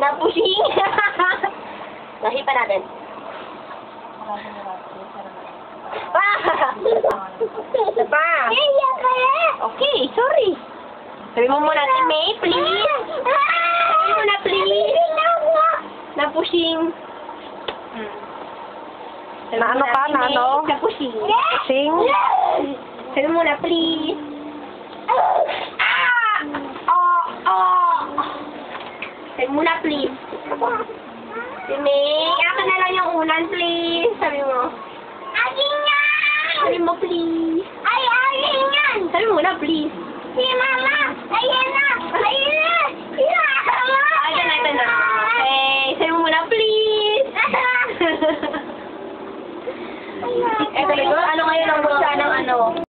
Napushing. Lahi pa natin. Pa! Pa. Okay, sorry. Sabi mo muna si May, please. Sabi mo na, please. Napushing. Hmm. Sabi Na ano mo ka, si na May, ano? Napushing. Sing? Sabi mo na, please. Sabi mo na, please. Si May, akin na lang yung unan, please. Sabi mo. Akin yan! Sabi mo, please. Ay, akin yan! Sabi mo na, please. Si Mama! Ayan na! Ayan na! Ay, ito na, ito na. Okay, sabi mo na, please. Ito, ano ngayon ang bulsa ng ano?